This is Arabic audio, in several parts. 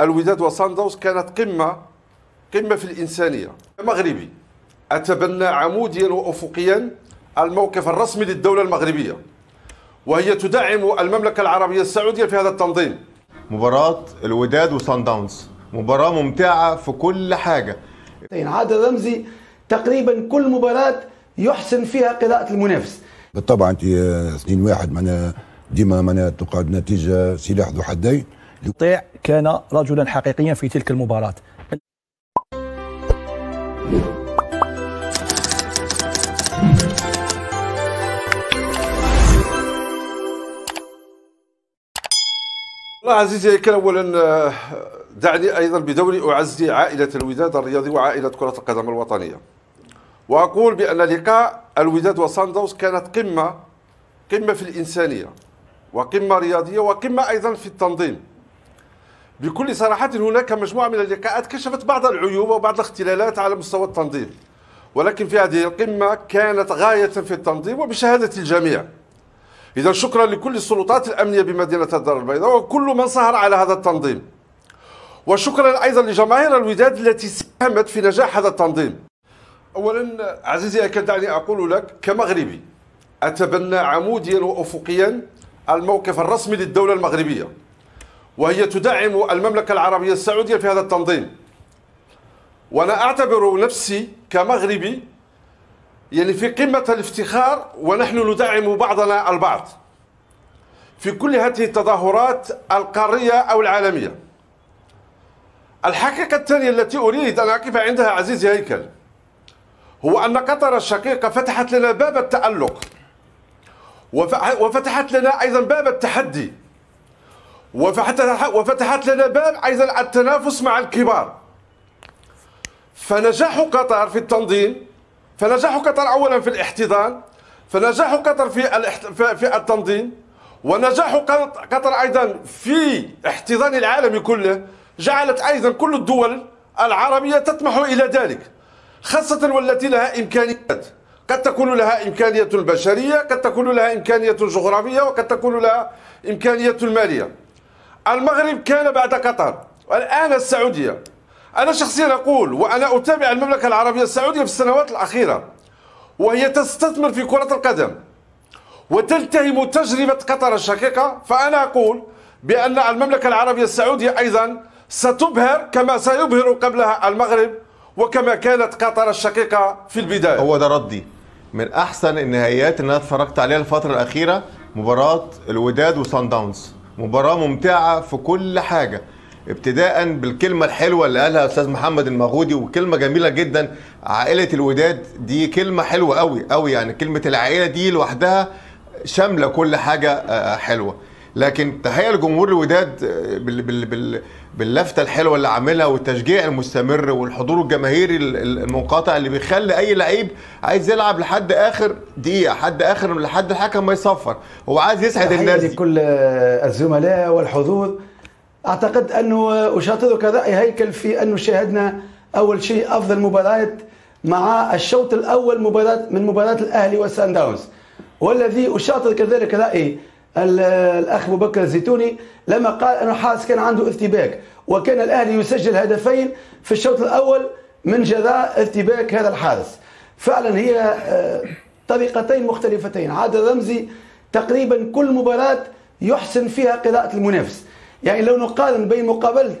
الوداد وصندوز كانت قمة قمة في الإنسانية. مغربي أتبنى عموديا وأفقيا الموقف الرسمي للدولة المغربية. وهي تدعم المملكة العربية السعودية في هذا التنظيم. مباراة الوداد وصن داونز مباراة ممتعة في كل حاجة. عاد رمزي تقريبا كل مباراة يحسن فيها قراءة المنافس. بالطبع أنت سنين واحد معنا ديما معنا تقعد نتيجة سلاح ذو حدين. طيع كان رجلا حقيقيا في تلك المباراة. والله عزيزي هيكل اولا آه، دعني أيضا بدوري أعزي عائلة الوداد الرياضي وعائلة كرة القدم الوطنية. وأقول بأن لقاء الوداد وصندوز كانت قمة قمة في الإنسانية وقمة رياضية وقمة أيضا في التنظيم. بكل صراحة هناك مجموعة من اللقاءات كشفت بعض العيوب وبعض الاختلالات على مستوى التنظيم. ولكن في هذه القمة كانت غاية في التنظيم وبشهادة الجميع. إذا شكرا لكل السلطات الأمنية بمدينة الدار البيضاء وكل من سهر على هذا التنظيم. وشكرا أيضا لجماهير الوداد التي ساهمت في نجاح هذا التنظيم. أولا عزيزي أكد دعني أقول لك كمغربي أتبنى عموديا وأفقيا الموقف الرسمي للدولة المغربية. وهي تدعم المملكة العربية السعودية في هذا التنظيم. وأنا أعتبر نفسي كمغربي يعني في قمة الافتخار ونحن ندعم بعضنا البعض في كل هذه التظاهرات القارية أو العالمية. الحقيقة الثانية التي أريد أن أقف عندها عزيزي هيكل هو أن قطر الشقيقة فتحت لنا باب التألق وف- وفتحت لنا أيضا باب التحدي. وفتحت لنا باب أيضا التنافس مع الكبار فنجاح قطر في التنظيم فنجاح قطر اولا في الاحتضان فنجاح قطر في. في التنظيم ونجاح قط- قطر أيضا في احتضان العالم كله جعلت أيضا كل الدول العربية تطمح إلى ذلك خاصة والتي لها إمكانيات قد تكون لها إمكانية بشريه قد تكون لها إمكانية جغرافيه وقد تكون لها إمكانية ماليه المغرب كان بعد قطر والآن السعودية. أنا شخصيا أقول وأنا أتابع المملكة العربية السعودية في السنوات الأخيرة وهي تستثمر في كرة القدم وتلتهم تجربة قطر الشقيقة. فأنا أقول بأن المملكة العربية السعودية أيضا ستبهر كما سيبهر قبلها المغرب وكما كانت قطر الشقيقة في البداية. هو ده ردي. من أحسن النهائيات اللي أنا اتفرجت عليها الفترة الأخيرة مباراة الوداد وصن داونز. مباراة ممتعة في كل حاجة ابتداء بالكلمة الحلوة اللي قالها أستاذ محمد المغودي وكلمة جميلة جدا عائلة الوداد دي كلمة حلوة قوي قوي يعني كلمة العائلة دي لوحدها شاملة كل حاجة آه، حلوة. لكن تحية لجمهور الوداد آه، بال بال بال باللفتة الحلوة اللي عاملها والتشجيع المستمر والحضور الجماهيري ال- ال- المنقطع اللي بيخلي أي لعيب عايز يلعب لحد آخر دقيقة لحد آخر لحد الحكم ما يصفر. هو عايز يسعد الناس. لكل الزملاء والحضور. أعتقد أنه اشاطرك رأي هيكل في انه شاهدنا أول شيء أفضل مباراة مع الشوط الأول مباراة من مباراة الأهلي وسان داونز. والذي اشاطر كذلك رأي ال- الأخ أبو بكر الزيتوني لما قال أنه حارس كان عنده ارتباك وكان الأهلي يسجل هدفين في الشوط الأول من جراء ارتباك هذا الحارس. فعلا هي آه، طريقتين مختلفتين. عاد رمزي تقريبا كل مباراة يحسن فيها قراءة المنافس. يعني لو نقارن بين مقابلة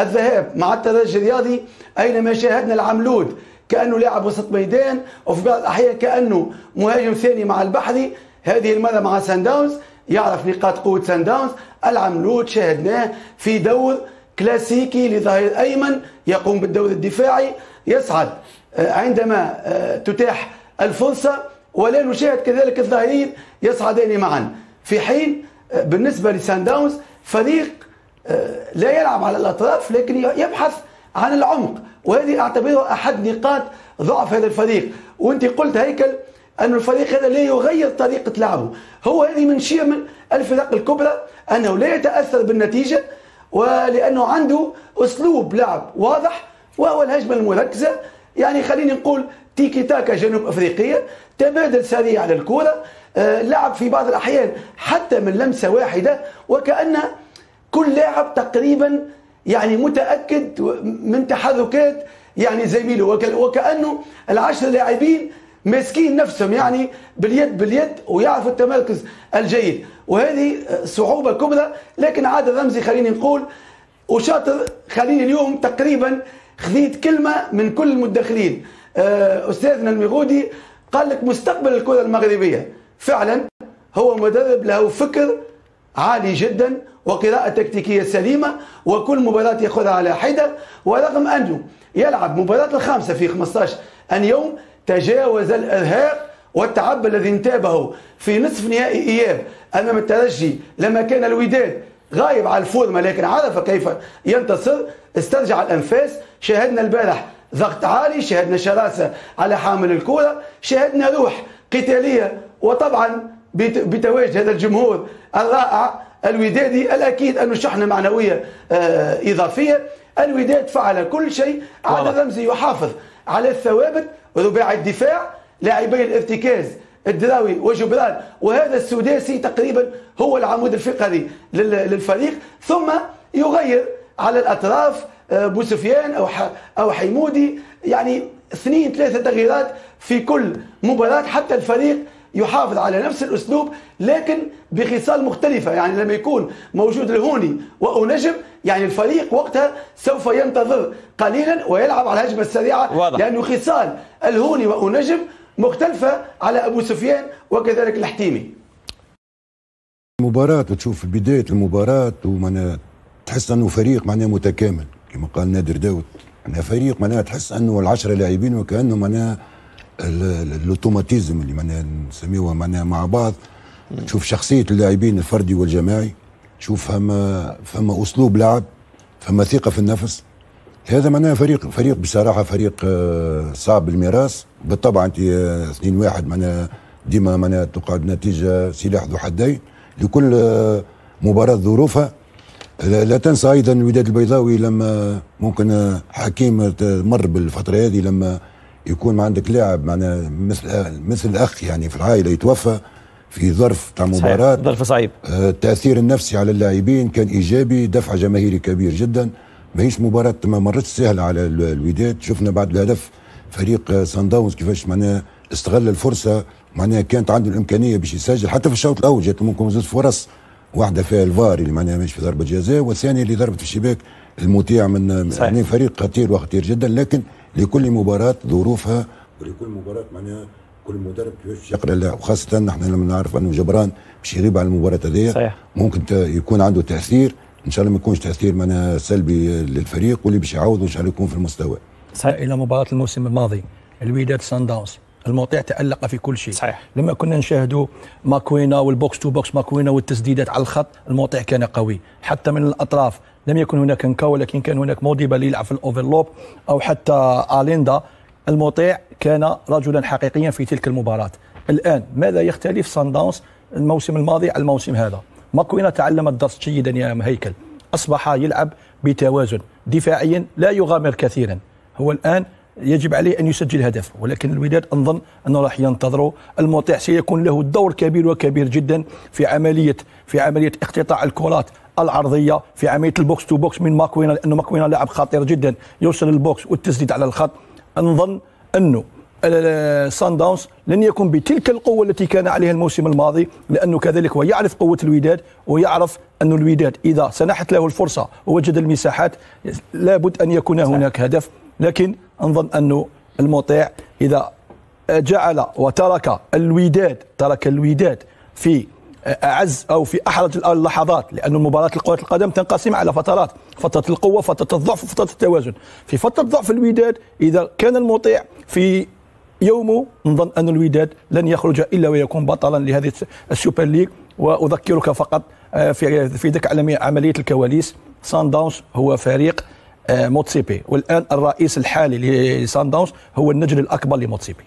الذهاب مع الترجي الرياضي أينما شاهدنا العملود كأنه لاعب وسط ميدان وفي بعض الأحيان كأنه مهاجم ثاني مع البحري هذه المرة مع سان داونز. يعرف نقاط قوة سان داونز. العملود شاهدناه في دور كلاسيكي لظهير أيمن يقوم بالدور الدفاعي. يصعد آه، عندما آه، تتاح الفرصة ولا نشاهد كذلك الظاهرين يصعدان معا. في حين آه، بالنسبة لسان داونز فريق لا يلعب على الأطراف لكن يبحث عن العمق. وهذه أعتبرها أحد نقاط ضعف هذا الفريق. وأنت قلت هيكل أن الفريق هذا لا يغير طريقة لعبه. هو هذه من شيء من الفرق الكبرى أنه لا يتأثر بالنتيجة ولأنه عنده أسلوب لعب واضح وهو الهجمة المركزة. يعني خلينا نقول تيكي تاكا جنوب أفريقية تبادل سريع على الكرة آه، لعب في بعض الأحيان حتى من لمسة واحدة وكأن كل لاعب تقريبا يعني متأكد من تحركات يعني زميله وكأنه العشر لاعبين ماسكين نفسهم يعني باليد باليد ويعرفوا التمركز الجيد. وهذه صعوبة كبرى لكن عاد رمزي خليني نقول وشاطر خليني اليوم تقريبا خذيت كلمة من كل المدخلين آه، أستاذنا المغودي قال لك مستقبل الكرة المغربية. فعلا هو مدرب له فكر عالي جدا وقراءة تكتيكية سليمة وكل مباراة يأخذها على حدة. ورغم أنه يلعب مباراة الخامسة في 15 أن يوم تجاوز الإرهاق والتعب الذي انتابه في نصف نهائي إياب. أمام الترجي لما كان الوداد غايب على الفورمة لكن عرف كيف ينتصر. استرجع الأنفاس. شاهدنا البارح ضغط عالي. شاهدنا شراسة على حامل الكرة. شاهدنا روح قتالية. وطبعا بتواجد هذا الجمهور الرائع الودادي الأكيد أنه شحنة معنوية آه، إضافية. الوداد فعل كل شيء. على رمزي يحافظ على الثوابت رباعي الدفاع لاعبي الارتكاز الدراوي وجبران. وهذا السداسي تقريبا هو العمود الفقري للفريق. ثم يغير على الأطراف آه، بوسفيان أو أو حيمودي. يعني اثنين ثلاثة تغييرات في كل مباراة حتى الفريق يحافظ على نفس الأسلوب لكن بخصال مختلفة. يعني لما يكون موجود الهوني وأنجم يعني الفريق وقتها سوف ينتظر قليلا ويلعب على الهجمة السريعة واضح. لأنه خصال الهوني وأنجم مختلفة على أبو سفيان وكذلك الحتيمي. مباراة وتشوف بداية المباراة ومعناها تحس أنه فريق معناه متكامل. كما قال نادر داود معناها فريق معناها تحس أنه العشرة لاعبين وكأنه معناها الاوتوماتيزم اللي معناها نسميوها معناها مع بعض. تشوف شخصية اللاعبين الفردي والجماعي تشوف فما فما أسلوب لعب فما ثقة في النفس. هذا معناها فريق فريق بصراحة فريق آه، صعب الميراث. بالطبع أنت آه، سنين واحد معناها ديما معناها تقعد نتيجة سلاح ذو حدين. لكل آه، مباراة ظروفها. لا تنسى أيضا الوداد البيضاوي لما ممكن حكيم مر بالفترة هذه لما يكون ما عندك لاعب معنا مثل مثل أخ يعني في العائلة يتوفى في ظرف تاع مباراة. ظرف صعيب. آه، التأثير النفسي على اللاعبين كان إيجابي دفع جماهيري كبير جدا. ماهيش مباراة ما مرتش سهلة على الوداد. شفنا بعد الهدف فريق سان داونز كيفاش معناها استغل الفرصة معناها كانت عنده الإمكانية باش يسجل. حتى في الشوط الأول جات ممكن زوج فرص واحدة فيها الفار اللي معناها مش في ضربة جزاء والثانية اللي ضربت في الشباك المطيع من صحيح. يعني فريق خطير وخطير جدا. لكن لكل مباراة ظروفها ولكل مباراة معناها كل مدرب كيفاش يقرأ اللاعب وخاصة نحن لما نعرف انه جبران باش يغيب على المباراة هذيا ممكن يكون عنده تأثير. إن شاء الله ما يكونش تأثير معناها سلبي للفريق واللي باش يعوض إن شاء الله يكون في المستوى. صحيح. إلى مباراة الموسم الماضي الوداد سان داونز. المطيع تألق في كل شيء. صحيح. لما كنا نشاهدوا ماكوينا وال box to box ماكوينا والتسديدات على الخط المطيع كان قوي. حتى من الأطراف لم يكن هناك نكا ولكن كان هناك موديبا اللي يلعب في ال overlap أو حتى آليندا. المطيع كان رجلا حقيقيا في تلك المباراة. الآن ماذا يختلف سان داونز الموسم الماضي على الموسم هذا؟ ماكوينا تعلم الدرس جيدا يا هيكل. أصبح يلعب بتوازن دفاعيا لا يغامر كثيرا. هو الآن يجب عليه أن يسجل هدف ولكن الوداد انظن انه راح ينتظروا. المطيع سيكون له دور كبير وكبير جدا في عمليه في عملية اقتطاع الكرات العرضية في عملية ال box to box من ماكوينا لأنه ماكوينا لاعب خطير جدا. يوصل ال box والتسديد على الخط. نظن أنه سان داونز لن يكون بتلك القوة التي كان عليها الموسم الماضي لأنه كذلك هو يعرف قوة الوداد ويعرف أن الوداد إذا سنحت له الفرصة ووجد المساحات لابد أن يكون هناك هدف. لكن انظن انه المطيع إذا جعل وترك الوداد ترك الوداد في أعز أو في احرج اللحظات لأن المباراه لكره القدم تنقسم على فترات فترة القوة فترة الضعف وفتره التوازن. في فترة ضعف الوداد إذا كان المطيع في يومه نظن أن الوداد لن يخرج إلا ويكون بطلا لهذه ال Super League وأذكرك فقط آه، في في ذاك عملية الكواليس سان داونز هو فريق موتسيبي. والآن الرئيس الحالي لسان داونز هو النجل الأكبر لموتسيبي.